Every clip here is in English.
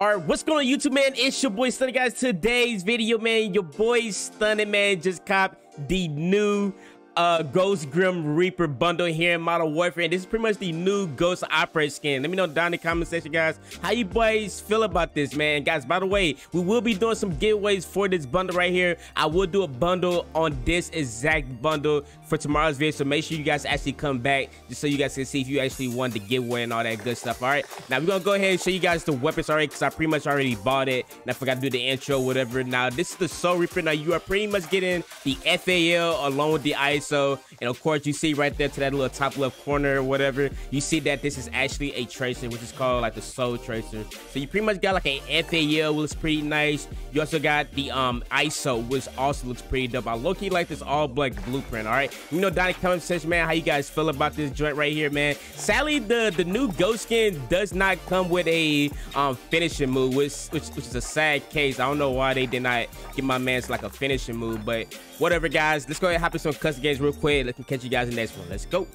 All right, what's going on YouTube, man? It's your boy Stonted, guys. Today's video, man, your boy Stonted, man, just copped the new uh Ghost Grim Reaper bundle here in Modern Warfare. And this is pretty much the new Ghost Operator skin. Let me know down in the comment section, guys, how you boys feel about this, man. Guys, by the way, we will be doing some giveaways for this bundle right here. I will do a bundle on this exact bundle for tomorrow's video. So make sure you guys actually come back just so you guys can see if you actually won the giveaway and all that good stuff. All right. Now we're gonna go ahead and show you guys the weapons already because I pretty much already bought it. And I forgot to do the intro, whatever. Now this is the Soul Reaper. Now you are pretty much getting the FAL along with the ISO. And of course, you see right there to that little top left corner or whatever, you see that this is actually a tracer, which is called like the Soul Tracer. So you pretty much got like a FAL, which looks pretty nice. You also got the um ISO, which also looks pretty dope. I low key like this all black blueprint. All right, you know Donnie comment section, man, how you guys feel about this joint right here, man. Sadly, the the new ghost skin does not come with a um finishing move, which which, which is a sad case. I don't know why they did not give my man's like a finishing move, but whatever, guys. Let's go ahead and hop in some custom games real quick. Let me catch you guys in the next one. Let's go.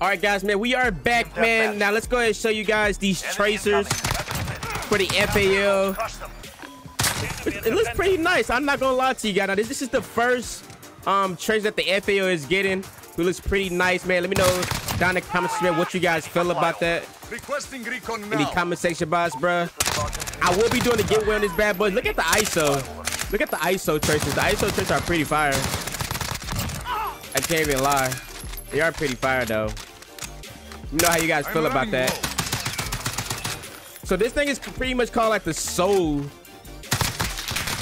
All right, guys, man, we are back, man. Now let's go ahead and show you guys these tracers for the FAL. It, looks pretty nice. I'm not gonna lie to you guys. Now, this, this is the first um trace that the FAL is getting. It looks pretty nice, man. Let me know down in the comment section what you guys feel about that. Requesting recon In the comment section box, bruh. I will be doing the giveaway on this bad boy. Look at the ISO. Look at the ISO traces. The ISO traces are pretty fire. I can't even lie. They are pretty fire though. You know how you guys feel about that. So this thing is pretty much called like the Soul.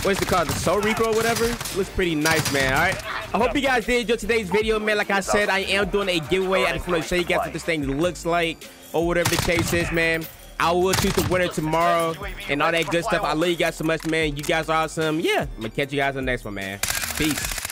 What's it called? The Soul Reaper or whatever? Looks pretty nice, man. All right. I hope you guys did enjoy today's video, man. Like I said, I am doing a giveaway. I just want to show you guys what this thing looks like or whatever the case is, man. I will choose the winner tomorrow and all that good stuff. I love you guys so much, man. You guys are awesome. Yeah, I'm going to catch you guys on the next one, man. Peace.